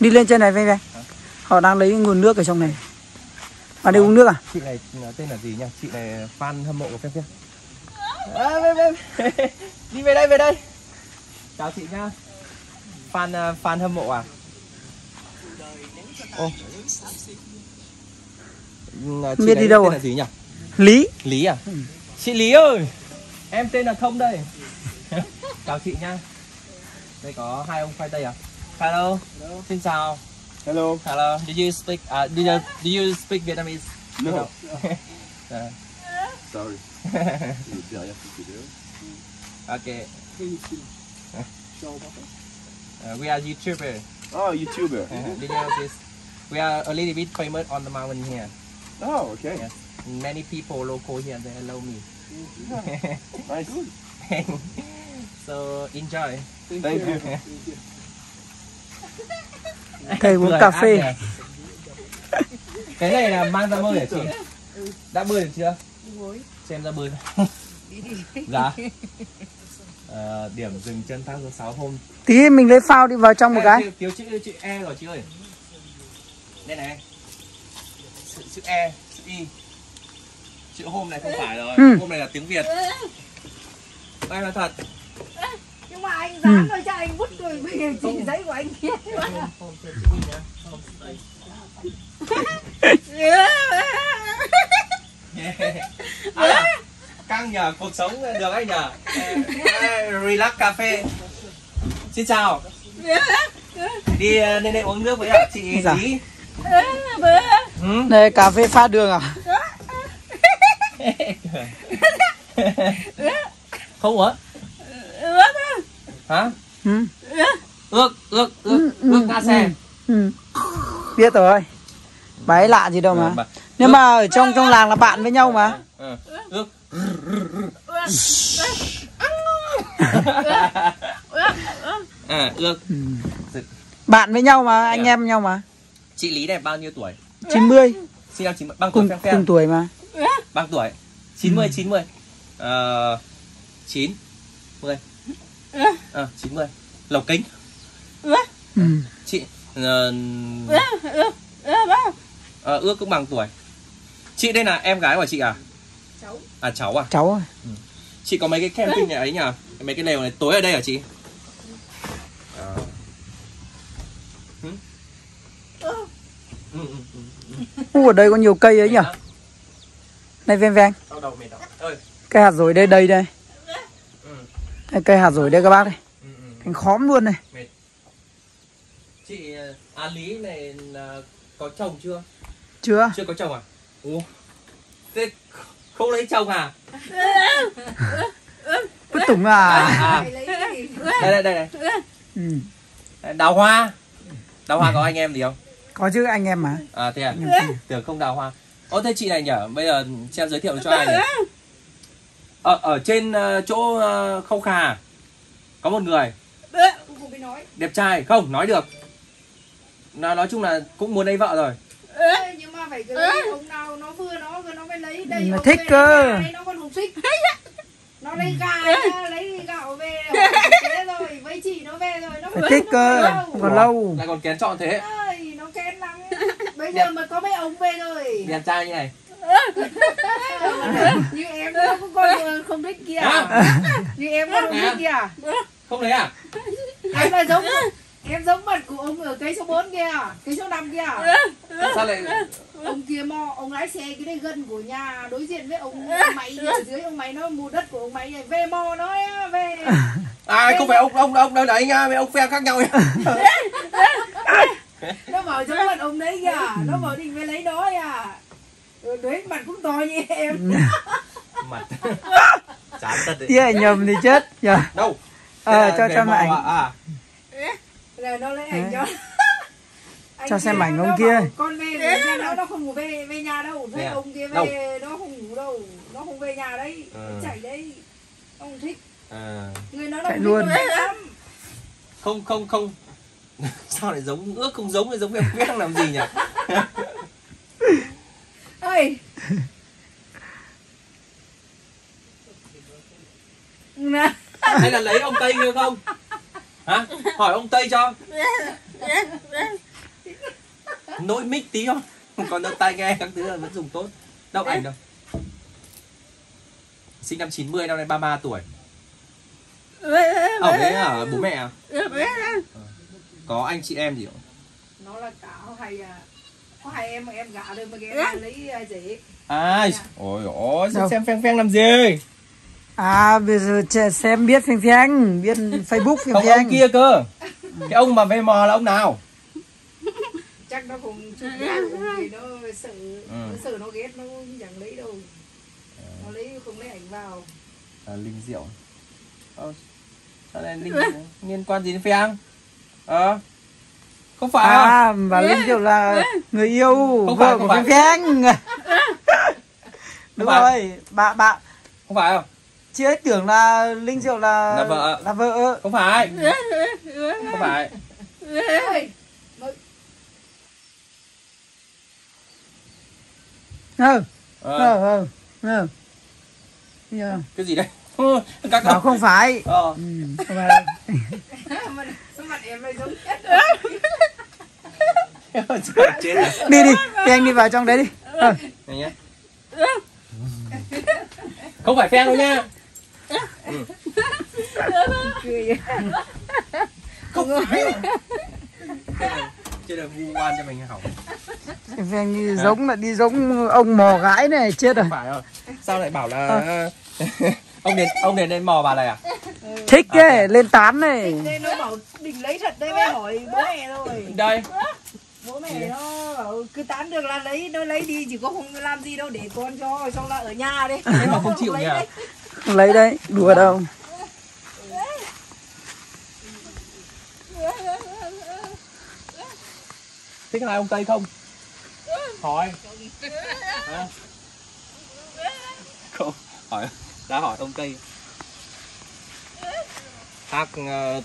Đi lên trên này vay vay. Họ đang lấy nguồn nước ở trong này. Bạn đi uống nước à? Chị này tên là gì nhỉ? Chị này fan hâm mộ của Phem Phem. À, về, về. Đi về đây, về đây. Chào chị nha. Fan uh, fan hâm mộ à? Ô. Ừ, chị Biết này đi đâu tên à? là gì nhỉ? Lý. Lý à? Chị Lý ơi. Em tên là Thông đây. chào chị nha. Đây có hai ông khoai tây à? Hello. Hello. Xin chào. Hello. Hello. Do you speak uh, do you do you speak Vietnamese? No. Uh, Sorry. okay. Uh, we are YouTuber. Oh, YouTuber. Uh, you know? We are a little bit famous on the mountain here. Oh, okay. Yes. Many people local here they love me. Nice. so enjoy. Thank you. Thầy uống cà phê. Cái này là mang ra bơi hả chị? Đã bơi được chưa? Xem ra bơi. dạ. Ờ, điểm dừng chân thác số 6 hôm Tí mình lấy phao đi vào trong một cái. thiếu- chữ chữ E rồi chị ơi đây này chữ, chữ E chữ Y chữ hôm này không phải rồi Ừ. hôm này là tiếng Việt đây là thật nhưng mà anh dán thôi cho anh bút rồi chỉ giấy của anh kia. À, căng nhờ cuộc sống được anh nhờ. Relax cà phê xin chào. Đi ờ, lên đây uống nước với chị Dạ. Lý ừ? Đây cà phê pha đường à? không uống hả Ừ. ước ước ước ước ra xe Ừ. Biết rồi. Bà ấy lạ gì đâu Ừ, mà. bà- Nhưng mà ở trong trong làng là bạn với nhau mà. Ừ, ước à ước Bạn với nhau mà, anh Dạ. em nhau mà. chị lý này bao nhiêu tuổi 90 sinh năm chín bằng tuổi cùng cùng tuổi mà. bằng tuổi 90 90 ờ 9 10 ờ 90 lộc kính. Ừ. chị ờ, ờ, ước cũng bằng tuổi. Chị đây là em gái của chị à? Cháu. À cháu à? Cháu ơi. chị có mấy cái camping này ấy nhỉ? Mấy cái lều này tối ở đây hả chị? Ờ. Hử? Ừ, ừ, ừ. U ở đây có nhiều cây ấy nhỉ? Này ven ven. Cây hạt rồi đây đây đây. Đây, cây hạt rồi đây các bác đây. ừ, ừ. Cánh khóm luôn này. chị ờ, à lý này là có chồng chưa Chưa? chưa có chồng à Ủa thế không lấy chồng à Cứ tủng à. à gì đây đây đây này Ừ. đào hoa đào hoa có anh em gì không Có chứ anh em mà. à thế à tưởng không đào hoa ô thế chị này nhở bây giờ xem giới thiệu cho ai nhỉ ở ở trên ờ, chỗ ờ, khâu khà có một người. Đẹp trai. Không nói được. Nó nói chung là cũng muốn lấy vợ rồi. Ê, nhưng mà phải lấy ông nào nó vừa nó vừa nó mới lấy đây thích cơ. nó còn không thích nó lấy gà lấy gạo về. Rồi với chị nó về rồi nó Phải thích cơ. còn lâu. lại còn kén chọn thế. Ơi, nó kén lắm. Bây giờ mà có mấy ông về rồi. Đẹp trai như này như em cũng còn không thích kia. Như em nó không thích kia. Không lấy à? Em là giống em giống mặt của ông ở cây số 4 kia cây số 5 kia. Sao lại ông kia mò ông lái xe cái đây gần của nhà đối diện với ông máy ở dưới ông máy nó mua đất của ông máy này về mò nó về à không phải ông ông ông đâu đấy nha mấy ông phe khác nhau nó bảo giống mặt ông đấy kìa nó bảo định về lấy nó à. Rồi đấy mặt cũng to như em mặt chán thật đấy ảnh nhầm thì chết. Nhờ. đâu Ờ, là cho- cho mày. à, à. rồi nó lấy ảnh cho Anh Cho xem ảnh ông kia. con về về nhà nó nó không ngủ về về nhà đâu Thế thế à? ông kia Đâu? về nó không ngủ đâu nó không về nhà đấy Ừ. nó chạy đấy ông thích à. người nó thích luôn. không không không sao lại giống ước không giống lại giống em quen làm gì nhỉ ơi hay là lấy ông tây nữa không? Hả? Hỏi ông tây cho. Nỗi mic tí thôi còn đâu tai nghe các thứ là vẫn dùng tốt. Đâu ảnh đâu? Sinh năm 90 năm nay 33 tuổi. Ở đấy ở bố mẹ à? có anh chị em gì không? Nó là cả hay à có hai em mà em gả rồi mà cái em lấy à, gì à ôi ôi Đâu? xem phèn phèn làm gì? À bây giờ trẻ xem biết phanh phanh Biết Facebook không phanh ông kia cơ. Cái ông mà về mò là ông nào? Chắc nó cũng chụp ghét vì nó sợ Ừ. nó sợ nó ghét nó chẳng lấy đâu. Nó lấy không lấy ảnh vào. À, linh diệu. Ờ, sao lại linh liên quan gì đến phèn ờ không phải à? À? và Linh Diệu là người yêu Không phải, vợ không của phải. phanh phanh Đúng phải. rồi Bà bà không phải không? Chị ấy tưởng là Linh Diệu là Là vợ. Là vợ. Không phải. Không phải. Ờ. Ờ, ờ ờ ờ. Dạ. cái gì đây Ừ, các Bảo không phải. Ờ. Ừ, không phải mà sao mặt em lại giống chết rồi Đi đi Đi anh đi vào trong đấy đi. Ờ. này nhá. Không phải phen đâu nha cười không phải. Chết rồi vu oan cho mình hỏng phanh đi giống là đi giống ông mò gái này chết rồi. Phải rồi sao lại bảo là ông đến ông đến đây mò bà này à? Thích ấy lên tán này. Đây nó bảo định lấy thật đây mới hỏi bố mẹ rồi đây bố mẹ nó bảo cứ tán được là lấy nó lấy đi chỉ có không làm gì đâu để con cho xong là ở nhà đấy. Mà Nó không chịu lấy nhỉ? đấy. Không lấy đấy Đùa đâu. Thích hai ông tây không? Hỏi. Hả? không hỏi. Đã hỏi ông tây. Thác ờ,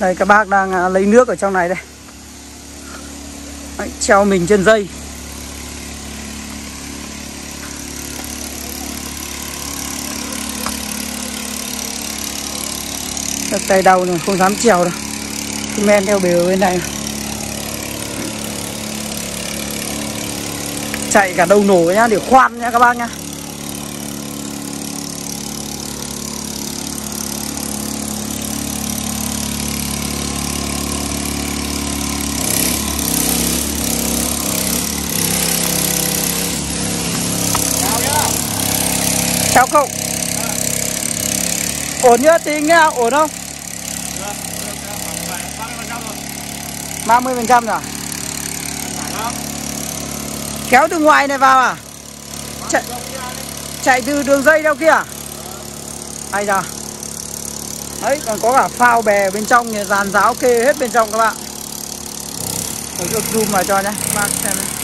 Đây các bác đang à, lấy nước ở trong này đây. Đấy, Treo mình trên dây. Đặt tay đau này không dám trèo đâu. Cứ men theo bề ở bên này. Chạy cả đầu nổ nhá để khoan nhá các bác nhá. Chào cậu Ổn nhá tí nghe ổn không? 30 phần trăm rồi? Kéo từ ngoài này vào à? Chạy, chạy từ đường dây đâu kia à? Ai da Đấy còn có cả phao bè bên trong nhà dàn giáo kê hết bên trong các bạn Tôi được zoom vào cho nhé bác xem này.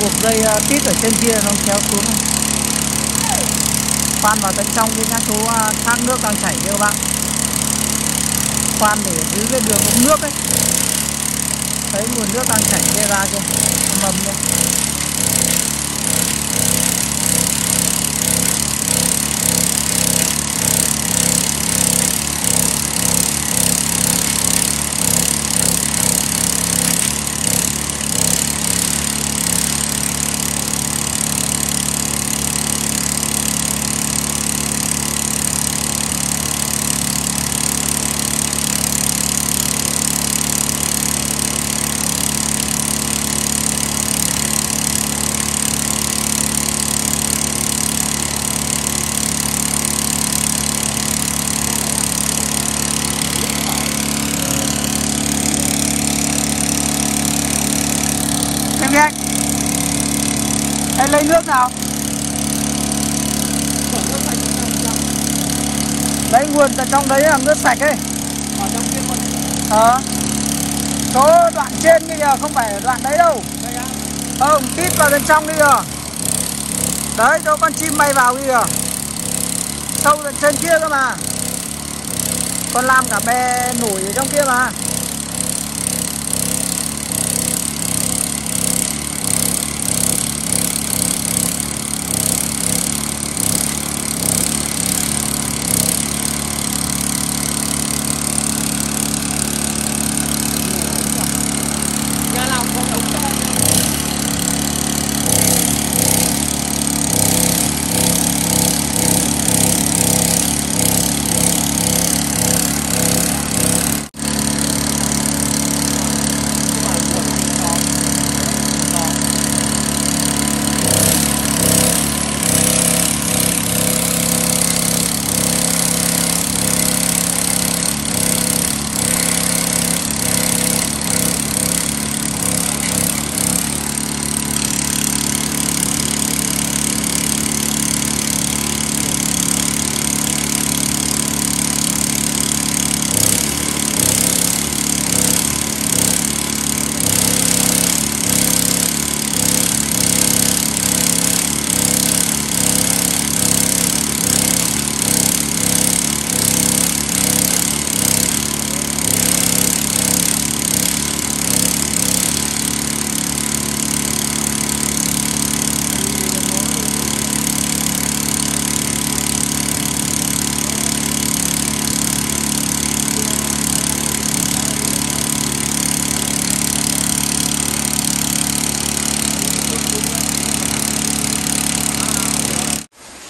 Buộc dây à, tít ở trên kia nó kéo xuống này. khoan vào tận trong cái nhá số thác à, nước đang chảy kia các bạn. Khoan để giữ cái đường ống nước ấy. Thấy nguồn nước đang chảy kia ra chưa mầm chưa nguồn từ trong đấy là nước sạch ấy. Ở trong kia còn Ờ. Số đoạn trên kia kìa không phải ở đoạn đấy đâu. Không, tít vào bên trong đi kìa. Đấy, cho con chim bay vào kìa. Sâu tận trên kia cơ mà. Con làm cả bè nổi ở trong kia mà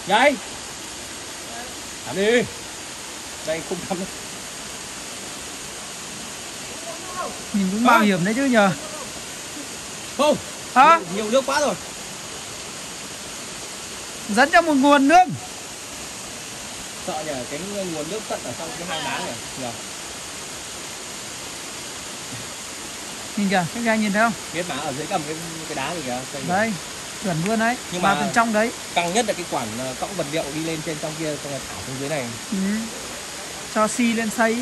Đây Thả đi. Đây không đâu Nhìn cũng bảo hiểm đấy chứ nhờ. Không. Hả? nhiều, nhiều nước quá rồi. Dẫn cho một nguồn nước. Sợ nhờ cái nguồn nước tận ở trong cái hang đá này. Nhờ. Nhìn kìa, các anh nhìn thấy không? Biết mà ở dưới cầm cái cái đá này kìa. Đấy, chuẩn luôn đấy Nhưng mà- bên trong đấy. Căng nhất là cái quản ờ, cõng vật liệu đi lên trên trong kia Xong rồi thả xuống dưới này. Ừ. Cho xi lên xây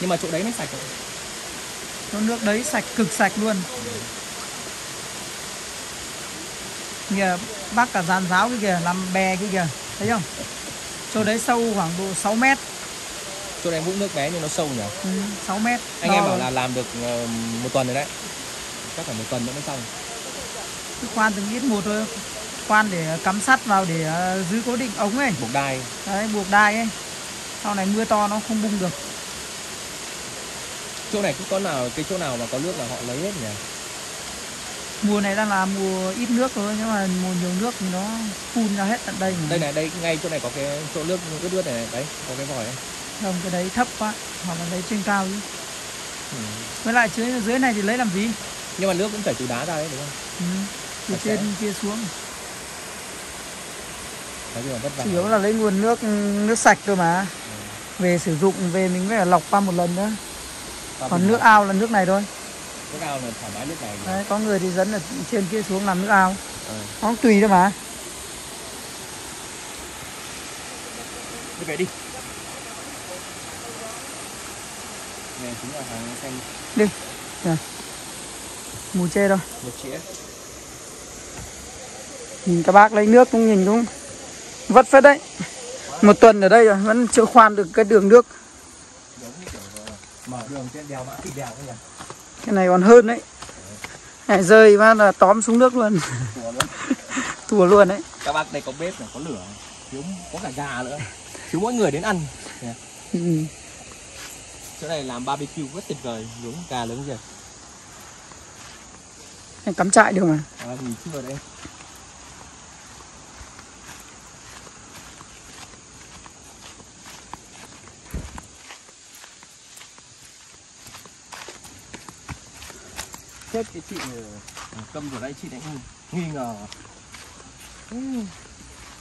Nhưng mà chỗ đấy mới sạch rồi Cho nước đấy sạch, cực sạch luôn. Kìa, bác cả giàn giáo kia kìa, làm bè kia kìa Thấy không? Chỗ đấy sâu khoảng độ 6 mét. Chỗ này vũng nước bé nhưng nó sâu nhỉ? Ừ, 6 mét. Anh Đo. em bảo là làm được ờ, một tuần rồi đấy. Chắc phải một tuần nữa mới xong cứ khoan từng ít một thôi. Khoan để cắm sắt vào để ờ, giữ cố định ống ấy. Buộc đai. Đấy, buộc đai ấy. Sau này mưa to nó không bung được. Chỗ này cũng có nào cái chỗ nào mà có nước là họ lấy hết nhỉ? Mùa này đang là mùa ít nước thôi Nhưng mà mùa nhiều nước thì nó phun ra hết tận đây mà. Đây này, đây ngay chỗ này có cái chỗ nước ướt ướt này, này Đấy, có cái vòi ấy. Không, cái đấy thấp quá Hoặc là lấy trên cao chứ ừ. Với lại dưới dưới này thì lấy làm gì? Nhưng mà nước cũng chảy từ đá ra đấy đúng không? Ừ. Từ sẽ. trên kia xuống. Chủ yếu là lấy nguồn nước nước sạch thôi mà. Về sử dụng về mình phải lọc qua một lần nữa Và Còn nước ao là nước này thôi. Nước ao là thoải mái nước này. Đấy, có người thì dẫn ở trên kia xuống làm nước ao. Ừ. Nó cũng tùy thôi mà. Đi về đi. Này chính là hàng xanh Đi. Rồi. Mù chê đâu. Một chĩa Nhìn các bác lấy nước cũng nhìn cũng vất phết đấy. Một tuần ở đây rồi vẫn chưa khoan được cái đường nước. Cái này còn hơn đấy. Này, Rơi mà là tóm xuống nước luôn. Thùa luôn. Đấy. Các bác đây có bếp này, có lửa Thiếu, có cả gà nữa. Thiếu mỗi người đến ăn. Nè, ừ. Chỗ này làm barbecue rất tuyệt vời Nướng gà nướng gì Cắm trại được mà. À, Nghỉ trưa đây Chết cái chị ờ, cầm vào đây chị lại nghi, ngờ.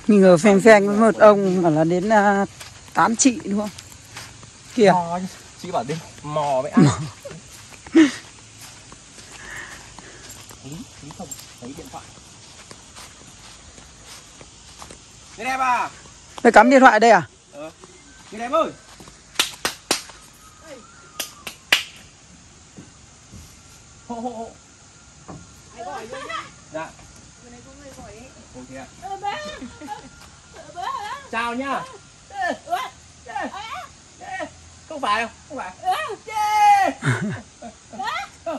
Nghi ngờ phèn phèn với một ông bảo là đến uh, 8 chị đúng không? Kìa. Mò chị bảo đi mò với không? Lấy điện thoại. Người đẹp à? Mày cắm điện thoại đây à? Người đẹp ơi. Hộ hộ hộ. Ai gọi luôn. Dạ. Người này có người gọi ấy. Ôi thế ạ. Ơ bé. Ơ bé? Chào nhá. Không phải đâu, không phải. Ơ,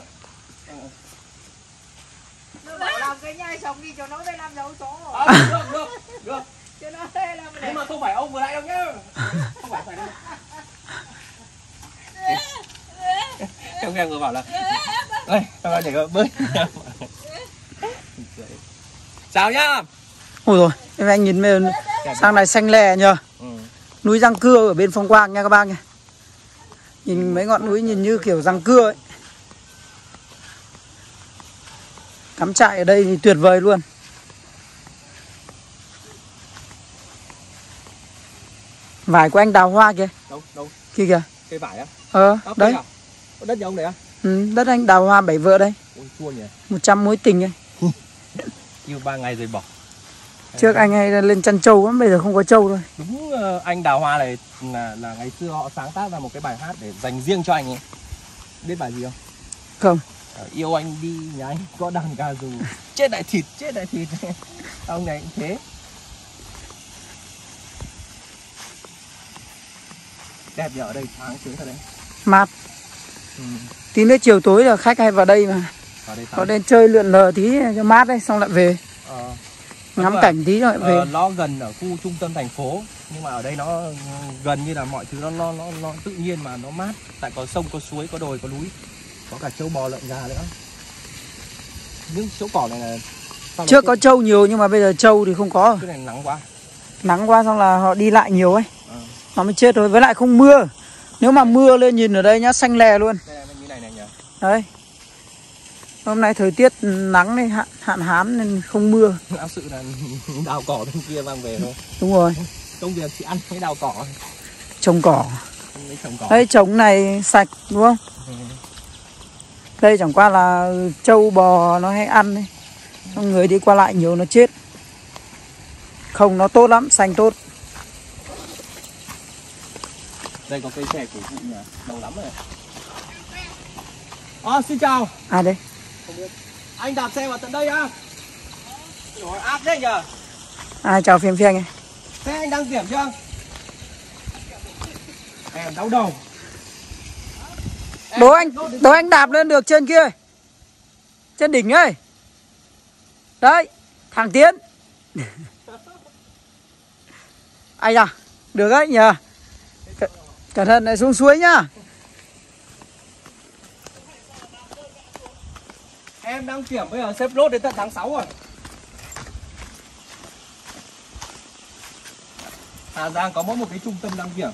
Nó bảo làm cái nhai sống đi cho nó đây làm dấu chó rồi. À, được, được, được. Cho nó đây làm Nhưng để. mà không phải ông vừa nãy đâu nhá. Không phải phải đâu. Em nghe vừa bảo là Đây, em đang nhảy bơi. Chào nhá. Ôi rồi, em anh nhìn bên sang này xanh lè nhờ. Ừ. Núi răng cưa ở bên phong quang nha các bác nha. Nhìn mấy ngọn núi nhìn như kiểu răng cưa ấy. Cắm trại ở đây thì tuyệt vời luôn. Vải của anh đào hoa kìa, Đâu, đâu, kia kìa. cây vải á? Ờ, Ốc đấy. À? Đất nhà ông đấy á? Ừ, đất anh đào hoa bảy vợ đây. Ôi chua nhỉ. 100 mối tình ấy. Yêu ba ngày rồi bỏ. Trước anh hay lên chăn trâu lắm, bây giờ không có trâu thôi. Đúng ờ, anh Đào Hoa này là là ngày xưa họ sáng tác ra một cái bài hát để dành riêng cho anh ấy. Biết bài gì không? Không. Ờ, yêu anh đi nhà anh có đàn ca dù chết đại thịt chết đại thịt ông này cũng thế đẹp nhở ở đây thoáng sướng thật đấy Mát. Ừ. Tí nữa chiều tối là khách hay vào đây mà. đây Có đến chơi lượn lờ tí cho mát đấy, xong lại về. ờ, Ngắm rồi. cảnh tí rồi lại ờ, về. nó gần ở khu trung tâm thành phố nhưng mà ở đây nó ừ, gần như là mọi thứ nó nó nó, nó tự nhiên mà nó mát tại có sông có suối có đồi có núi có cả trâu bò lợn gà nữa những chỗ cỏ này là Trước có trâu nhiều nhưng mà bây giờ trâu thì không có. cái này nắng quá Nắng quá xong là họ đi lại nhiều ấy. Ờ. Nó mới chết thôi. Với lại không mưa. Nếu mà mưa lên nhìn ở đây nhá, xanh lè luôn. Đấy. Hôm nay thời tiết nắng nên hạn, hạn hán nên không mưa. Lão sự là đào cỏ bên kia mang về thôi Đúng rồi. Công việc chỉ ăn mấy đào cỏ Trồng cỏ. Trồng Đây trồng này sạch đúng không? Ừ. Đây chẳng qua là trâu bò nó hay ăn đấy. Người đi qua lại nhiều nó chết. Không nó tốt lắm, xanh tốt. Đây có cây chè của cụ nhỉ Lâu lắm rồi À, xin chào À đây. Anh đạp xe vào tận đây á Rồi áp thế nhờ À chào phiên phiên này. Thế anh đăng kiểm chưa Em đau đầu Đố anh, đố anh đạp lên được trên kia. Trên đỉnh ấy. Đấy, thằng Tiến. Ai à, được đấy nhờ. Cẩn thận lại xuống suối nhá. Em đang kiểm bây giờ xếp lốt đến tận tháng 6 rồi. Hà Giang có mỗi một cái trung tâm đăng kiểm.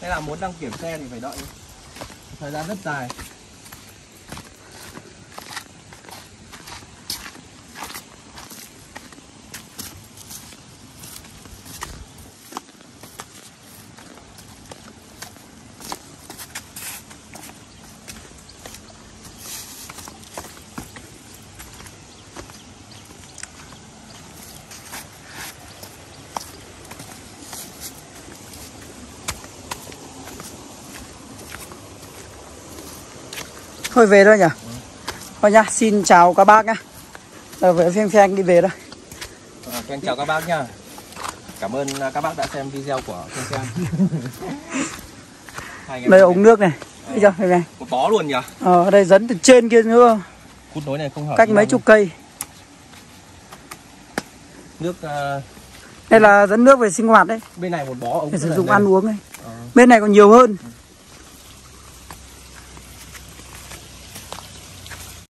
Nên là muốn đăng kiểm xe thì phải đợi. Thời gian rất dài. Thôi về thôi nhỉ. Thôi nha, xin chào các bác nhá. Rồi về phiên phiên đi về thôi. À, chào các bác nha Cảm ơn à, các bác đã xem video của anh em Đây ống nước này. Chưa? Đây này. Một bó luôn nhỉ Ờ, ở đây dẫn từ trên kia nữa, Cút nối này không hợp cách mấy chục cây. Nước à, Đây là dẫn nước về sinh hoạt đấy, bên này một bó ống để sử dụng ăn uống này. Ờ. Bên này còn nhiều hơn.